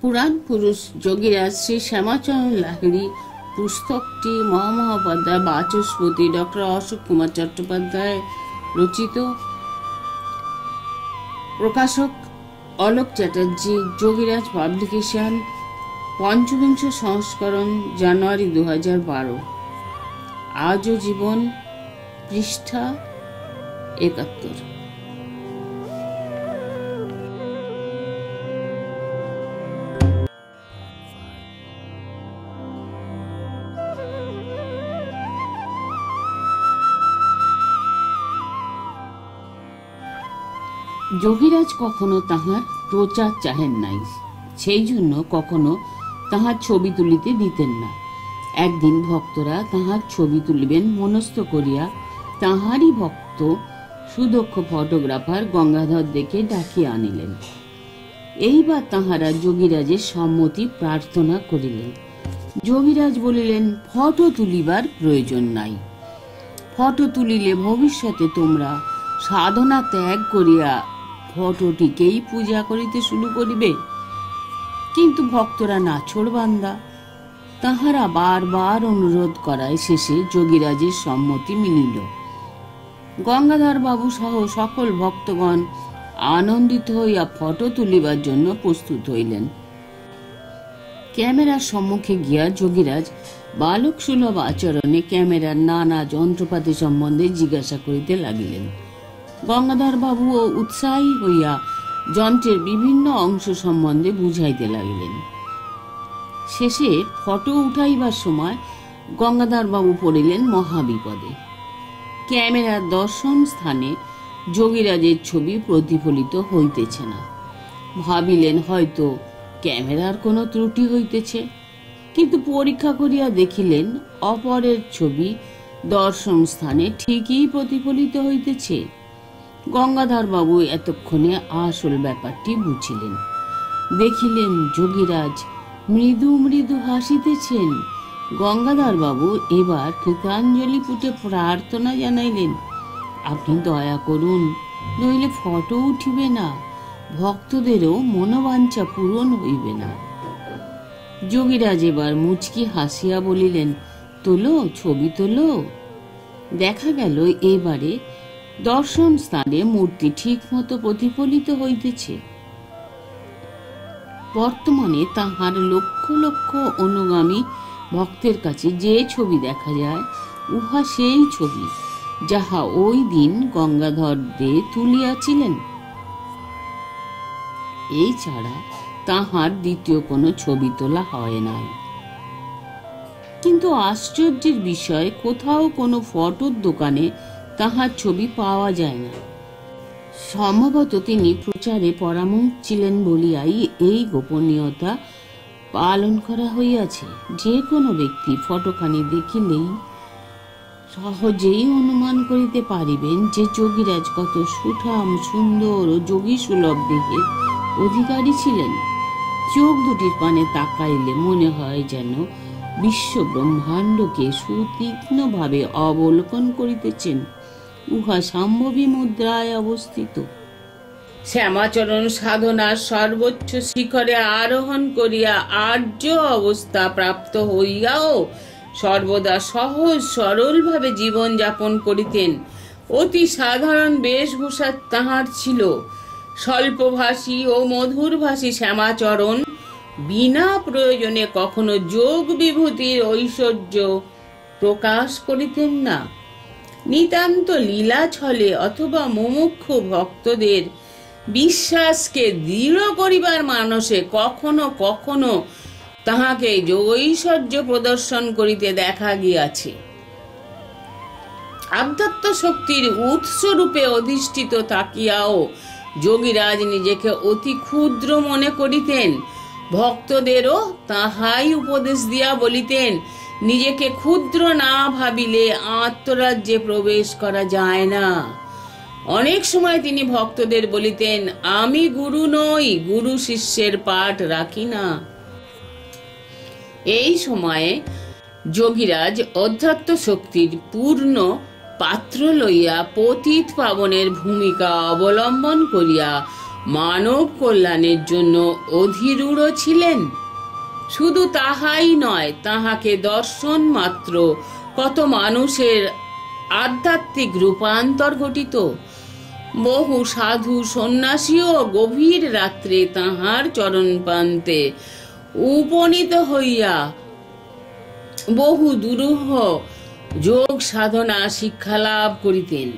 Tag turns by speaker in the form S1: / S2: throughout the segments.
S1: পুরাণ পুরুষ যোগীরাজ শ্রী শ্যামাচরণ লাহিড়ী পুস্তকটি মহামহোপাধ্যায় বাচস্পতি ডক্টর অশোক কুমার চট্টোপাধ্যায় রচিত। প্রকাশক অলোক চ্যাটার্জি, যোগীরাজ পাবলিকেশন, পঞ্চবিংশ সংস্করণ জানুয়ারি দু হাজার বারো। আজও জীবন পৃষ্ঠা একাত্তর। যোগীরাজ কখনো তাহার প্রচার চাহেন নাই। সেই জন্য কখনো তাহার ছবি তুলিতে দিতেন না। একদিন ভক্তরা তাহার ছবি তুলিবেন মনস্থ করিয়া তাহারই ভক্ত সুদক্ষ ফটোগ্রাফার গঙ্গাধর দেখে ডাকিয়া আনিলেন। এইবার তাহারা যোগীরাজের সম্মতি প্রার্থনা করিলেন। যোগীরাজ বলিলেন, ফটো তুলিবার প্রয়োজন নাই। ফটো তুলিলে ভবিষ্যতে তোমরা সাধনা ত্যাগ করিয়া ফটোটিকেই পূজা করিতে শুরু করিবে। কিন্তু ভক্তরা নাছড় বান্দা। তাহারা বারবার অনুরোধ করায় শেষে যোগীরাজের সম্মতি মিলিল। গঙ্গাধর বাবু সহ সকল ভক্তগণ আনন্দিত হইয়া ফটো তুলিবার জন্য প্রস্তুত হইলেন। ক্যামেরার সম্মুখে গিয়া যোগীরাজ বালক সুলভ আচরণে ক্যামেরার নানা যন্ত্রপাতি সম্বন্ধে জিজ্ঞাসা করিতে লাগিলেন। গঙ্গাধর বাবুও উৎসাহী হইয়া যন্ত্রের বিভিন্ন অংশ সম্বন্ধে বুঝাইতে লাগিলেন। শেষে ফটো উঠাইবার সময় গঙ্গাধর বাবু পড়িলেন মহাবিপদে। ক্যামেরার দর্শন স্থানে যোগীরাজের ছবি প্রতিফলিত হইতেছে না। ভাবিলেন হয়তো ক্যামেরার কোনো ত্রুটি হইতেছে। কিন্তু পরীক্ষা করিয়া দেখিলেন অপরের ছবি দর্শন স্থানে ঠিকই প্রতিফলিত হইতেছে। গঙ্গাধর বাবু এতক্ষণে আসল ব্যাপারটি বুঝিলেন। দেখিলেন যোগীরাজ, মৃদু মৃদু হাসিতেছেন। গঙ্গাধর বাবু এবার কৃতাঞ্জলি পুটে প্রার্থনা জানাইলেন। আপনি দয়া করুন, নইলে ফটো উঠিবে না, ভক্তদেরও মনোবাঞ্ছা পূরণ হইবে না। যোগীরাজ এবার মুচকি হাসিয়া বলিলেন, তোলো, ছবি তোলো। দেখা গেল এবারে দর্শন স্থানে মূর্তি ঠিক মতো প্রতিফলিত হইতেছে। বর্তমানে তাহার লক্ষ লক্ষ অনুগামী ভক্তের কাছে যে ছবি দেখা যায়, উহা সেই ছবি যাহা ওই দিন গঙ্গাধর দে তুলিয়াছিলেন। এই ছাড়া তাহার দ্বিতীয় কোনো ছবি তোলা হয় নাই। কিন্তু আশ্চর্যের বিষয়, কোথাও কোনো ফটোর দোকানে তাহার ছবি পাওয়া যায় না। সম্ভবত তিনি প্রচারে পরামুখ ছিলেন বলিয়াই এই গোপনীয়তা পালন করা হইয়াছে। যে কোনো ব্যক্তি ফটোখানি দেখিলেই সহজেই অনুমান করিতে পারিবেন যে যোগীরাজ কত সুঠাম, সুন্দর ও যোগী সুলভ দেহের অধিকারী ছিলেন। চোখ দুটির পানে তাকাইলে মনে হয় যেন বিশ্ব ব্রহ্মাণ্ডকে সুতীক্ষ্ণভাবে অবলোকন করিতেছেন। উহা সম্ভবী মুদ্রায় অবস্থিত। শ্যামাচরণ সাধনার সর্বোচ্চ শিখরে আরোহণ করিয়া আর্য অবস্থা প্রাপ্ত হইয়াও সর্বদা সহজ সরলভাবে জীবন যাপন করিতেন। অতি সাধারণ বেশভূষা তাহার ছিল। স্বল্পভাষী ও মধুরভাষী শ্যামাচরণ বিনা প্রয়োজনে কখনো যোগ বিভূতির ঐশ্বর্য প্রকাশ করিতেন না। নিতান্ত লীলা ছলে অথবা মুমুক্ষ ভক্তদের বিশ্বাসকে দৃঢ় করিবার মানসে কখনো কখনো তাহাকে যোগৈশ্বর্য প্রদর্শন করিতে দেখা গিয়াছে। আধ্যাত্ম শক্তির উৎস রূপে অধিষ্ঠিত থাকিয়াও যোগীরাজ নিজেকে অতি ক্ষুদ্র মনে করিতেন। ভক্তদেরও তাহাই উপদেশ দিয়া বলিতেন নিজেকে ক্ষুদ্র না ভাবিলে আত্মরাজ্যে প্রবেশ করা যায় না। অনেক সময় তিনি ভক্তদের বলিতেন, আমি গুরু নই, গুরু শিষ্যের পাঠ রাখি না। এই সময়ে যোগীরাজ অধ্যাত্ম শক্তির পূর্ণ পাত্র লইয়া পতিত পাবনের ভূমিকা অবলম্বন করিয়া মানব কল্যাণের জন্য অধীরূঢ় ছিলেন। শুধু তাহাই নয়, তাহাকে দর্শন মাত্র। কত মানুষের আধ্যাত্মিক রূপান্তর ঘটিত। বহু সাধু সন্ন্যাসীও গভীর রাত্রে তাহার চরণ প্রান্তে উপনীত হইয়া বহু দুরূহ যোগ সাধনা শিক্ষা লাভ করিতেন।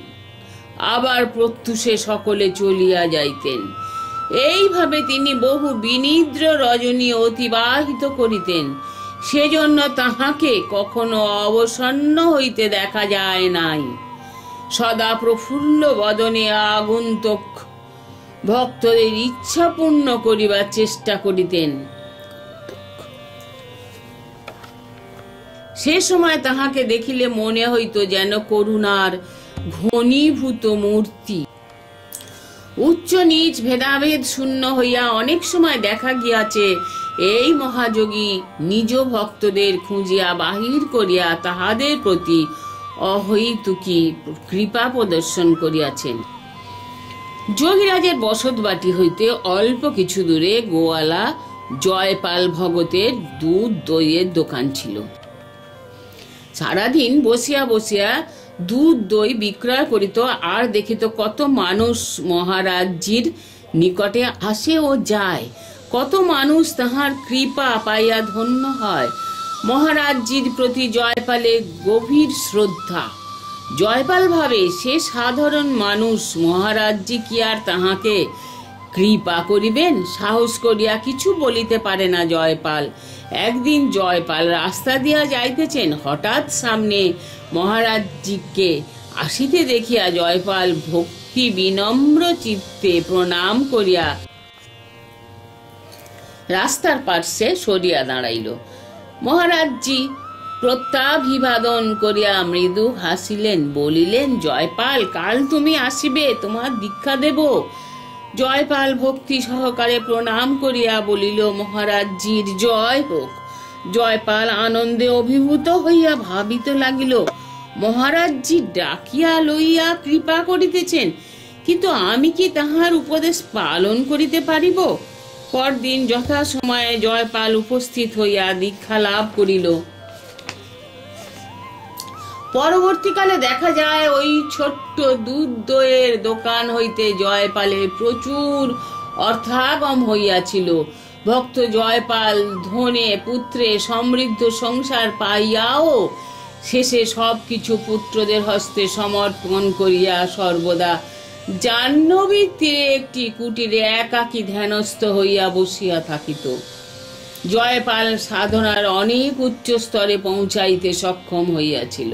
S1: আবার প্রত্যুষে সকলে চলিয়া যাইতেন। এইভাবে তিনি বহু বিনিদ্র রজনী অতিবাহিত করিতেন। সেজন্য তাহাকে কখনো অবসন্ন হইতে দেখা যায় নাই। সদা প্রফুল্ল বদনে আগন্তুক ভক্তদের ইচ্ছা পূর্ণ করিবার চেষ্টা করিতেন। সে সময় তাহাকে দেখিলে মনে হইত যেন করুণার ঘনীভূত মূর্তি। উচ্চ নিচ ভেদাভেদ শূন্য হইয়া অনেক সময় দেখা গিয়াছে। এই মহাযোগী নিজ ভক্তদের খুঁজিয়া বাহির করিয়া তাহাদের প্রতি অহৈতুকী কৃপা প্রদর্শন করিয়াছেন। যোগীরাজের বসতবাটি হইতে অল্প কিছু দূরে গোয়ালা জয়পাল ভগতের দুধ দইয়ের দোকান ছিল। সারাদিন বসিয়া বসিয়া দুধ দই বিক্রয় করিত, আর দেখিত কত মানুষ মহারাজজির নিকটে আসে ও যায়। কত মানুষ তাহার কৃপা পাইয়া ধন্য হয়। মহারাজজির প্রতি জয়পালে গভীর শ্রদ্ধা। জয়পাল ভাবে সে সাধারণ মানুষ মহারাজজি কি আর তাহাকে কৃপা করিবেন, সাহস করিয়া কিছু বলিতে পারে না জয়পাল। একদিন জয়পাল রাস্তা দিয়া যাইতেছেন, হঠাৎ সামনে মহারাজজিকে আসিতে দেখিয়া জয়পাল ভক্তি বিনম্র চিত্তে প্রণাম করিয়া রাস্তার পার্শ্বে সরিয়া দাঁড়াইল। মহারাজজি প্রত্যাভিবাদন করিয়া মৃদু হাসিলেন, বলিলেন, জয়পাল, কাল তুমি আসিবে, তোমার দীক্ষা দেব। জয়পাল ভক্তি সহকারে প্রণাম করিয়া বলিল, মহারাজজির জয় হোক। জয়পাল আনন্দে অভিভূত হইয়া ভাবিতে লাগিল, মহারাজজি ডাকিয়া লইয়া কৃপা করিতেছেন, কিন্তু আমি কি তাহার উপদেশ পালন করিতে পারিব? পরদিন যথাসময়ে জয়পাল উপস্থিত হইয়া দীক্ষা লাভ করিল। পরবর্তীকালে দেখা যায় ওই ছোট্ট দুধ দইয়ের দোকান হইতে জয়পালের প্রচুর অর্থাগম হইয়াছিল। ভক্ত জয়পাল ধনে পুত্রে সমৃদ্ধ সংসার পাইয়াও শেষে সবকিছু পুত্রদের হস্তে সমর্পণ করিয়া সর্বদা জাহ্নবীর তীরে একটি কুটিরে একাকী ধ্যানস্থ হইয়া বসিয়া থাকিত। জয়পাল সাধনার অনেক উচ্চ স্তরে পৌঁছাইতে সক্ষম হইয়াছিল।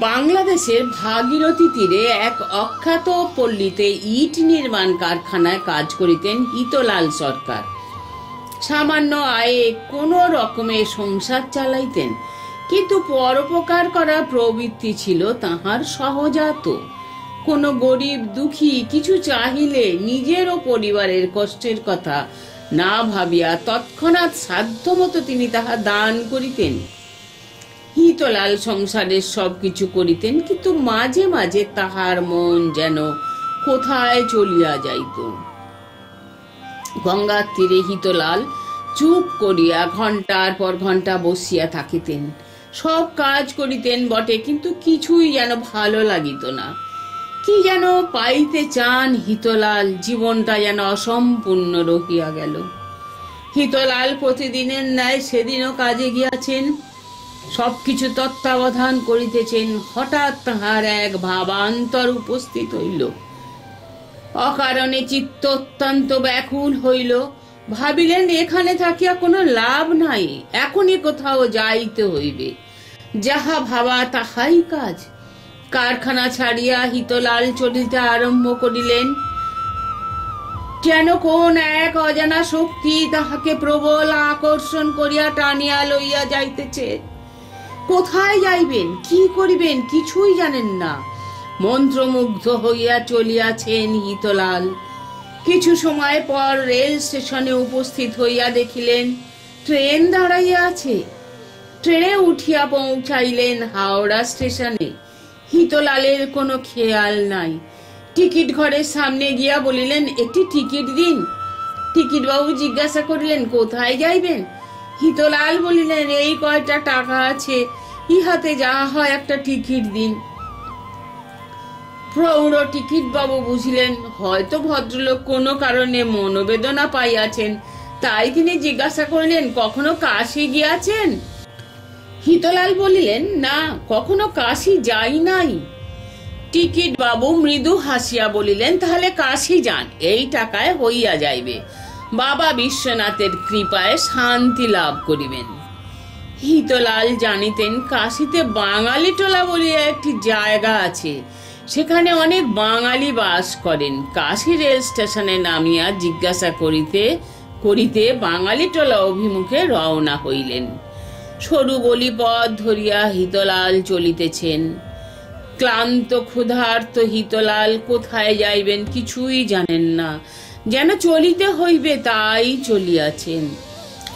S1: বাংলাদেশের ভাগীরথী তীরে এক অখ্যাত পল্লীতে ইট নির্মাণ কারখানায় কাজ করিতেন হিতলাল সরকার। সামান্য আয়ে কোনো রকমে সংসার চালাইতেন, কিন্তু পরোপকার করা প্রবৃত্তি ছিল তাহার সহজাত। কোনো গরিব দুঃখী কিছু চাহিলে নিজের ও পরিবারের কষ্টের কথা না ভাবিয়া তৎক্ষণাৎ সাধ্যমতো তিনি তাহা দান করিতেন। হিতলাল সংসারের সবকিছু করিতেন, কিন্তু মাঝে মাঝে তাহার মন যেন কোথায় চলিয়া যাইত। গঙ্গার তীরে হিতলাল চুপ করিয়া ঘণ্টার পর ঘণ্টা বসিয়া থাকিতেন। সব কাজ করিতেন বটে, কিন্তু কিছুই যেন ভালো লাগিত না। কি যেন পাইতে চান হিতলাল, জীবনটা যেন অসম্পূর্ণ রহিয়া গেল। হিতলাল প্রতিদিনের ন্যায় সেদিনও কাজে গিয়াছেন সবকিছু তত্ত্বাবধান করিতেছেন, হঠাৎ তাহার এক ভাবান্তর উপস্থিত হইল। অকারণে চিত্ত অত্যন্ত ব্যাকুল হইল। ভাবিলেন, এখানে থাকিয়া কোনো লাভ নাই, এখনই কোথাও যাইতে হইবে। যাহা ভাবা তাহাই কাজ। কারখানা ছাড়িয়া হিতলাল চলিতে আরম্ভ করিলেন। যেন কোন এক অজানা শক্তি তাহাকে প্রবল আকর্ষণ করিয়া টানিয়া লইয়া যাইতেছে? কোথায় যাইবেন? কি করিবেন? কিছুই জানেন না। মন্ত্রমুগ্ধ হইয়া চলিয়াছেন হিতলাল কিছু সময় পর রেল স্টেশনে উপস্থিত হইয়া দেখিলেন, ট্রেন দাঁড়াইয়া আছে। ট্রেনে উঠিয়া পৌঁছাইলেন হাওড়া স্টেশনে। হিতলালের কোনো খেয়াল নাই। টিকিট ঘরের সামনে গিয়া বলিলেন, একটি টিকিট দিন। টিকিট বাবু জিজ্ঞাসা করিলেন, কোথায় যাইবেন? হিতলাল বলিলেন, এই কয়টা টাকা আছে? ইহাতে যা হয় একটা টিকিট দিন। প্রৌঢ় টিকিট বাবু বুঝিলেন, হয়তো ভদ্রলোক কোনো কারণে মনোবেদনা পাইয়াছেন। তাই তিনি জিজ্ঞাসা করিলেন, কখনো কাশি গিয়াছেন? হিতলাল বলিলেন, না, কখনো কাশি যাই নাই। টিকিট বাবু মৃদু হাসিয়া বলিলেন, তাহলে কাশি যান, এই টাকায় হইয়া যাইবে। বাবা বিশ্বনাথের কৃপায় শান্তি লাভ করিবেন। হিতলাল জানিতেন, কাশিতে বাঙালি টোলা বলিয়া একটি জায়গা আছে। সেখানে অনেক বাঙালি বাস করেন। কাশি রেল স্টেশনে নামিয়া জিজ্ঞাসা করিতে করিতে বাঙালি টোলা অভিমুখে রওনা হইলেন। সরু গলি পথ ধরিয়া হিতলাল চলিতেছেন। ক্লান্ত ক্ষুধার্ত হিতলাল কোথায় যাইবেন কিছুই জানেন না। যেন চলিতে হইবে তাই চলিয়াছেন।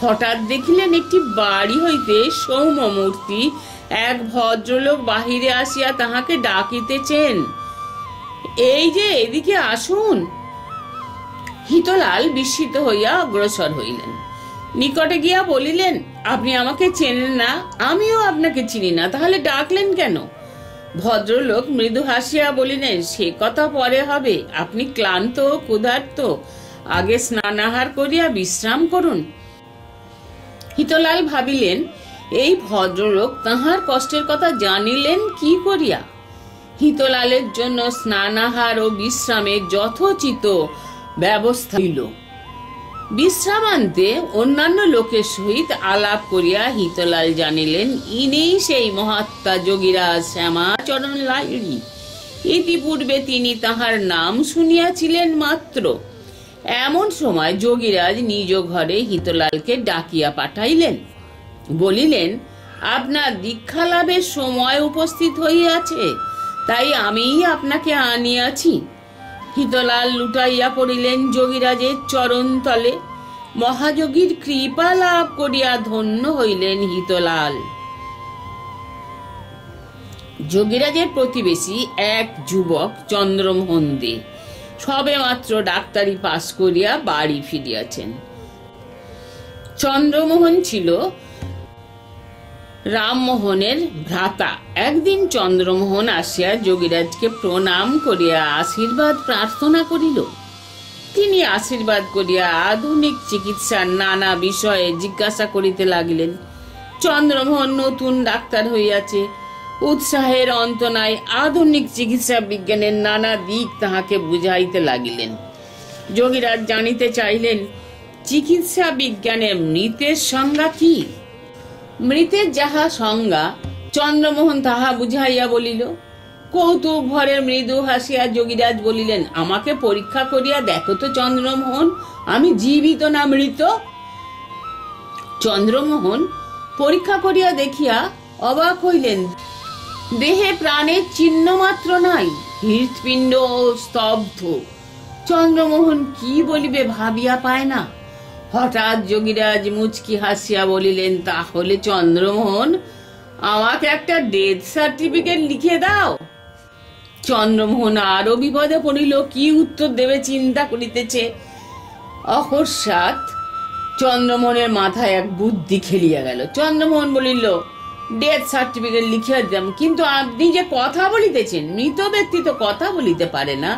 S1: হঠাৎ দেখিলেন একটি বাড়ি হইতে সৌম্যমূর্তি এক ভদ্রলোক বাহিরে আসিয়া তাহাকে ডাকিতেছেন। এই যে, এদিকে আসুন। হিতলাল বিস্মিত হইয়া অগ্রসর হইলেন। নিকটে গিয়া বলিলেন, আপনি আমাকে চেনেন না, আমিও আপনাকে চিনি না, তাহলে ডাকলেন কেন? ভদ্রলোক মৃদু হাসিয়া বলিলেন, সে কথা পরে হবে। আপনি ক্লান্ত ক্ষুধার্ত। আগে স্নানাহার করিয়া বিশ্রাম করুন। হিতলাল ভাবিলেন, এই ভদ্রলোক তাহার কষ্টের কথা জানিলেন কি করিয়া? হিতলালের জন্য স্নানাহার ও বিশ্রামের যথোচিত ব্যবস্থা হইল। বিশ্রামান্তে অন্যান্য লোকের সহিত আলাপ করিয়া হিতলাল জানিলেন ইনি সেই মহাত্মা যোগীরাজ শ্যামাচরণ লাহিড়ী ইতিপূর্বে তিনি তাহার নাম শুনিয়াছিলেন মাত্র। এমন সময় যোগীরাজ নিজ ঘরে হিতলালকে ডাকিয়া পাঠাইলেন। বলিলেন, আপনার দীক্ষা লাভের সময় উপস্থিত হইয়াছে, তাই আমিই আপনাকে আনিয়াছি। হিতলাল লুটাইয়া পড়িলেন যোগীরাজের চরণ তলে। মহাযোগীর কৃপা লাভ করিয়া ধন্য হইলেন হিতলাল। যোগীরাজের প্রতিবেশী এক যুবক চন্দ্রমোহন দে। সবে মাত্র ডাক্তারি পাশ করিয়া বাড়ি ফিরিয়াছেন। চন্দ্রমোহন ছিল রামমোহনের ভ্রাতা। একদিন চন্দ্রমোহন আসিয়া যোগীরাজকে প্রণাম করিয়া আশীর্বাদ প্রার্থনা করিল। তিনি আশীর্বাদ করিয়া আধুনিক চিকিৎসার নানা বিষয়ে জিজ্ঞাসা করিতে লাগিলেন। চন্দ্রমোহন নতুন ডাক্তার হইয়াছে। উৎসাহের অন্ত নাই আধুনিক চিকিৎসা বিজ্ঞানের নানা দিক তাহাকে বুঝাইতে লাগিলেন। যোগীরাজ জানিতে চাইলেন চিকিৎসা বিজ্ঞানের মৃতের সংজ্ঞা কি? মৃতের যাহা সংজ্ঞা, চন্দ্রমোহন তাহা বুঝাইয়া বলিল, কৌতুক ভরে মৃদু হাসিয়া যোগীরাজ বলিলেন, আমাকে পরীক্ষা করিয়া দেখো তো চন্দ্রমোহন, আমি জীবিত না মৃত? চন্দ্রমোহন পরীক্ষা করিয়া দেখিয়া অবাক হইলেন, দেহে প্রাণের চিহ্ন মাত্র নাই, হৃৎপিণ্ড স্তব্ধ। চন্দ্রমোহন কি বলিবে ভাবিয়া পায় না? হঠাৎ যোগীরাজ মুচকি হাসিয়া বলিলেন, তাহলে চন্দ্রমোহন, আমাকে একটা ডেথ সার্টিফিকেট লিখে দাও। চন্দ্রমোহন আরও বিপদে পড়িল, কি উত্তর দেবে চিন্তা করিতেছে। অকস্মাৎ চন্দ্রমোহনের মাথায় এক বুদ্ধি খেলিয়া গেল। চন্দ্রমোহন বলিল ডেথ সার্টিফিকেট লিখিয়া দিলাম কিন্তু আপনি যে কথা বলিতেছেন, মৃত ব্যক্তি তো কথা বলিতে পারে না।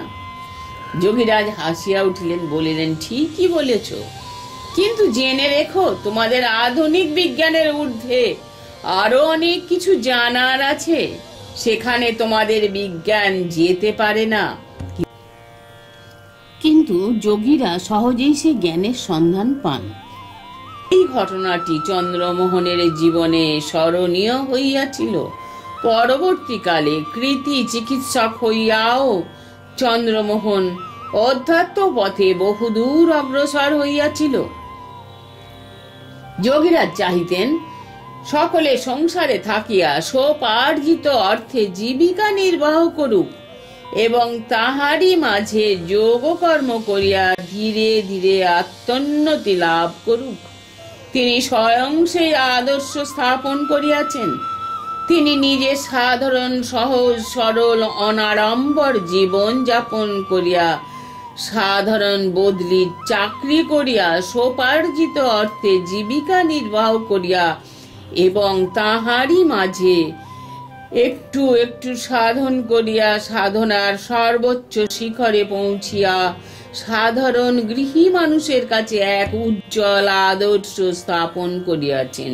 S1: যোগীরাজ হাসিয়া উঠিলেন, বলিলেন, ঠিকই বলেছ। কিন্তু জেনে রেখো তোমাদের আধুনিক বিজ্ঞানের ঊর্ধ্বে আরও অনেক কিছু জানার আছে। সেখানে তোমাদের বিজ্ঞান যেতে পারে না। কিন্তু যোগীরা সহজেই সে জ্ঞানের সন্ধান পান। এই ঘটনাটি চন্দ্রমোহনের জীবনে স্মরণীয় হইয়াছিল। পরবর্তীকালে কৃতি চিকিৎসক হইয়াও চন্দ্রমোহন অধ্যাত্ম পথে বহুদূর অগ্রসর হইয়াছিল। যোগীরাজ চাহিতেন, সকলে সংসারে থাকিয়া সোপার্জিত অর্থে জীবিকা নির্বাহ করুক এবং তাহারই মাঝে যোগকর্ম করিয়া ধীরে ধীরে আত্মোন্নতি লাভ করুক। তিনি স্বয়ং সেই আদর্শ স্থাপন করিয়াছেন। তিনি নিজে সাধারণ, সহজ, সরল, অনাড়ম্বর জীবন যাপন করিয়া সাধারণ বদলি চাকরি করিয়া সোপার্জিত অর্থে জীবিকা নির্বাহ করিয়া এবং তাহারই মাঝে একটু একটু সাধন করিয়া সাধনার সর্বোচ্চ শিখরে পৌঁছিয়া সাধারণ গৃহী মানুষের কাছে এক উজ্জ্বল আদর্শ স্থাপন করিয়াছেন।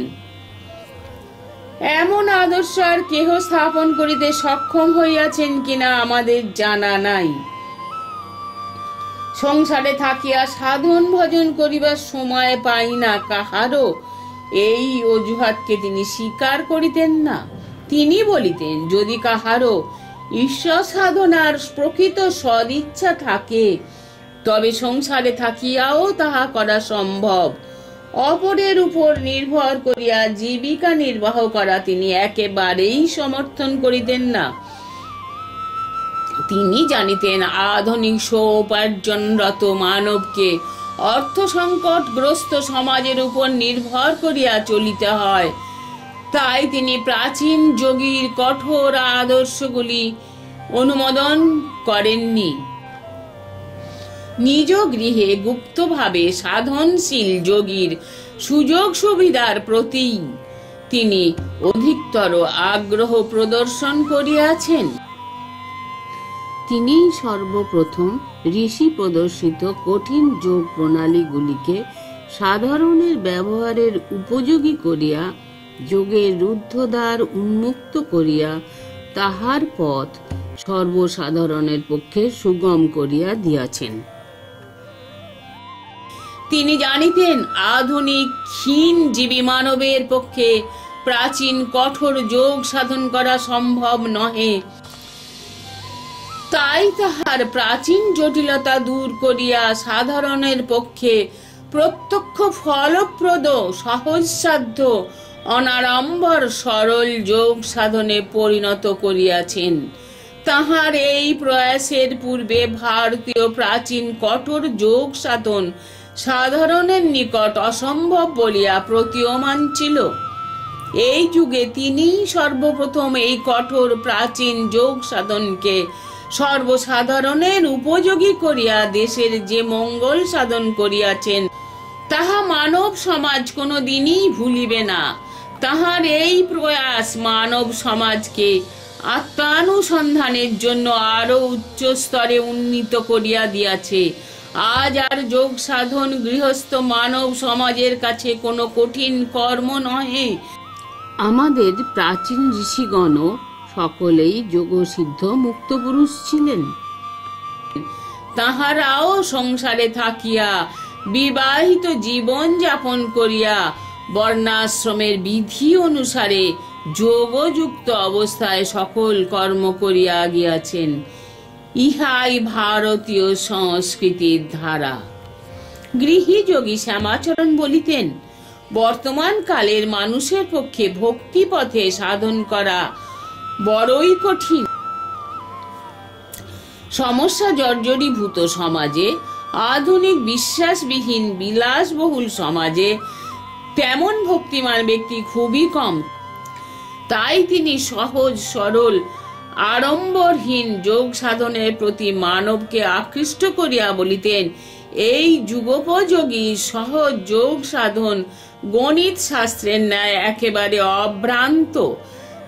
S1: এমন আদর্শ আর কেহ স্থাপন করিতে সক্ষম হইয়াছেন কিনা আমাদের জানা নাই। সংসারে থাকিয়া সাধন ভজন করিবার সময় পাই না কাহারও। এই অজুহাতকে তিনি স্বীকার করিতেন না। তিনি বলিতেন, যদি কাহারও ঈশ্বর সাধনার প্রকৃত সদিচ্ছা থাকে, তবে সংসারে থাকিয়াও তাহা করা সম্ভব। অপরের উপর নির্ভর করিয়া জীবিকা নির্বাহ করা তিনি একেবারেই সমর্থন করিতেন না। তিনি জানিতেন, আধুনিক সৌপার্জনরত মানবকে অর্থ সংকটগ্রস্ত সমাজের উপর নির্ভর করিয়া চলিতে হয়। তাই তিনি প্রাচীন যোগীর কঠোর আদর্শগুলি অনুমোদন করেননি। নিজ গৃহে গুপ্তভাবে সাধনশীল যোগীর সুযোগ সুবিধার প্রতি তিনি অধিকতর আগ্রহ প্রদর্শন করিয়াছেন। তিনি সর্বপ্রথম ঋষি প্রদর্শিত কঠিন যোগ প্রণালীগুলিকে সাধারণের ব্যবহারের উপযোগী করিয়া যোগের রুদ্ধদ্বার উন্মুক্ত করিয়া তাহার পথ সর্বসাধারণের পক্ষে সুগম করিয়া দিয়াছেন। তিনি জানিতেন, আধুনিক, ক্ষীণ জীবী মানবের পক্ষে প্রাচীন কঠোর যোগ সাধন করা সম্ভব নহে। তাই তাহার প্রাচীন জটিলতা দূর করিয়া সাধারণের পক্ষে প্রত্যক্ষ ফলপ্রদ, সহজসাধ্য, অনাড়ম্বর, সরল যোগ সাধনে পরিণত করিয়াছেন। তাহার এই প্রয়াসের পূর্বে ভারতীয় প্রাচীন কঠোর যোগ সাধন সাধারণের নিকট অসম্ভব বলিয়া প্রতীয়মান ছিল। এই যুগে তিনি সর্বপ্রথম এই কঠোর প্রাচীন যোগ সাধনকে সর্বসাধারণের উপযোগী করিয়া দেশের যে মঙ্গল সাধন করিয়াছেন, তাহা মানব সমাজ কোনো দিনই ভুলিবে না। তাহার এই প্রয়াস মানব সমাজকে আত্মানুসন্ধানের জন্য আরও উচ্চ স্তরে উন্নীত করিয়া দিয়াছে। আজ আর যোগ সাধন গৃহস্থ মানব সমাজের কাছে কোনো কঠিন কর্ম নহে। আমাদের প্রাচীন ঋষিগণও সকলেই যোগসিদ্ধ মুক্ত পুরুষ ছিলেন। তাহারাও সংসারে থাকিয়া বিবাহিত জীবন যাপন করিয়া বর্ণাশ্রমের বিধি অনুসারে যোগযুক্ত অবস্থায় সকল কর্ম করিয়া গিয়াছেন ইহাই ভারতীয় সংস্কৃতির ধারা। গৃহী যোগী শ্যামাচরণ বলিতেন, বর্তমান কালের মানুষের পক্ষে ভক্তি পথে সাধন করা বড়ই কঠিন। সমস্যা জর্জরীভূত সমাজে, আধুনিক বিশ্বাসবিহীন বিলাসবহুল সমাজে তেমন ভক্তিমান ব্যক্তি খুবই কম। তাই তিনি সহজ, সরল, আড়ম্বরহীন যোগ সাধনের প্রতি মানবকে আকৃষ্ট করিয়া বলিতেন, এই যুগোপযোগী সহজ যোগ সাধন গণিত শাস্ত্রের ন্যায় একেবারে অভ্রান্ত।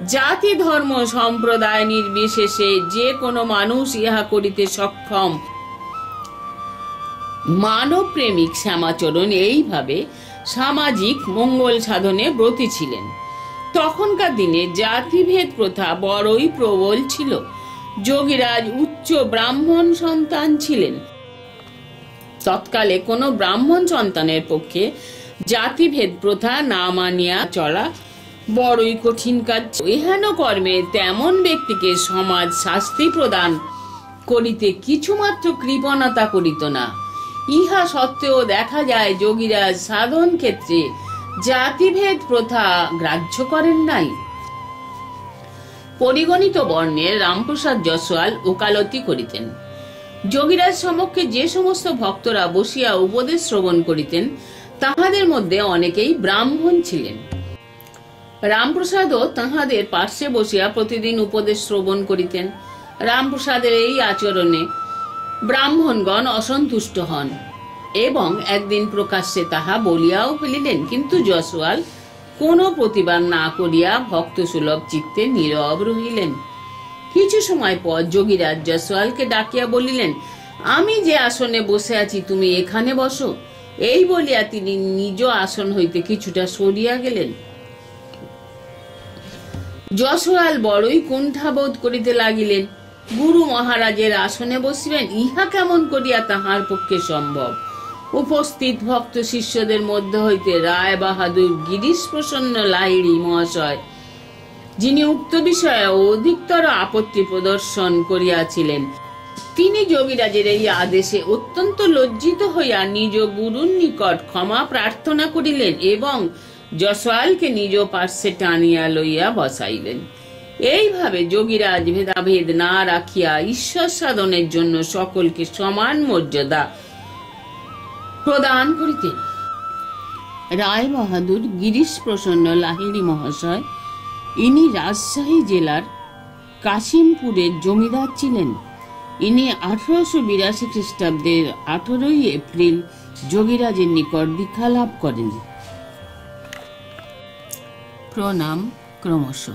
S1: জাতি, ধর্ম, সম্প্রদায় নির্বিশেষে যে কোনো মানুষ ইহা করিতে সক্ষম। মানব প্রেমিক শ্যামাচরণ এইভাবে সামাজিক মঙ্গল সাধনে ব্রতী ছিলেন। তখনকার দিনে জাতিভেদ প্রথা বড়ই প্রবল ছিল। যোগীরাজ উচ্চ ব্রাহ্মণ সন্তান ছিলেন। তৎকালে কোনো ব্রাহ্মণ সন্তানের পক্ষে জাতিভেদ প্রথা না মানিয়া চলা বড়ই কঠিন কাজ। এহেন কর্মে তেমন ব্যক্তিকে সমাজ শাস্তি প্রদান করিতে কিছুমাত্র কৃপণতা করিত না। ইহা সত্ত্বেও দেখা যায় যোগীরাজ সাধন ক্ষেত্রে জাতিভেদ প্রথা গ্রাহ্য করেন নাই। পরিগণিত বর্ণের রামপ্রসাদ জসওয়াল ওকালতি করিতেন। যোগীরাজ সমক্ষে যে সমস্ত ভক্তরা বসিয়া উপদেশ শ্রবণ করিতেন, তাহাদের মধ্যে অনেকেই ব্রাহ্মণ ছিলেন। রামপ্রসাদও তাহাদের পার্শ্বে বসিয়া প্রতিদিন উপদেশ শ্রবণ করিতেন। রামপ্রসাদের এই আচরণে ব্রাহ্মণগণ অসন্তুষ্ট হন এবং একদিন প্রকাশ্যে তাহা বলিয়াও ফেলিলেন, কিন্তু যশোয়াল কোনো প্রতিবাদ না করিয়া ভক্ত সুলভ চিত্তে নীরব রহিলেন। কিছু সময় পর যোগীরাজ যশোয়ালকে ডাকিয়া বলিলেন, আমি যে আসনে বসে আছি, তুমি এখানে বসো। এই বলিয়া তিনি নিজ আসন হইতে কিছুটা সরিয়া গেলেন। যশোয়াল বড়ই কুণ্ঠাবোধ করিতে লাগিলেন। গুরু মহারাজের আসনে বসিবেন, ইহা কেমন করিয়া তাহার পক্ষে সম্ভব? উপস্থিত ভক্ত শিষ্যদের মধ্যে হইতে রায় বাহাদুর গিরিশ প্রসন্ন লাহিড়ি মহাশয়, যিনি উক্ত বিষয়ে অধিকতর আপত্তি প্রদর্শন করিয়াছিলেন। তিনি যোগীরাজের এই আদেশে অত্যন্ত লজ্জিত হইয়া নিজ গুরুর নিকট ক্ষমা প্রার্থনা করিলেন এবং যশোয়ালকে নিজ পার্শ্বে টানিয়া লইয়া বসাইলেন। এইভাবে যোগীরাজ ভেদাভেদ না রাখিয়া ঈশ্বর সাধনের জন্য সকলকে সমান মর্যাদা প্রদান করিতেন। রায় বাহাদুর, গিরিশ প্রসন্ন লাহিড়ি মহাশয়, ইনি রাজশাহী জেলার কাশিমপুরের জমিদার ছিলেন। ইনি আঠারোশো বিরাশি খ্রিস্টাব্দের আঠারোই এপ্রিল যোগীরাজের নিকট দীক্ষা লাভ করেন। প্রণাম ক্রমশ।